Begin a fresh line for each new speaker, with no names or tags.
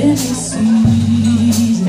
Every season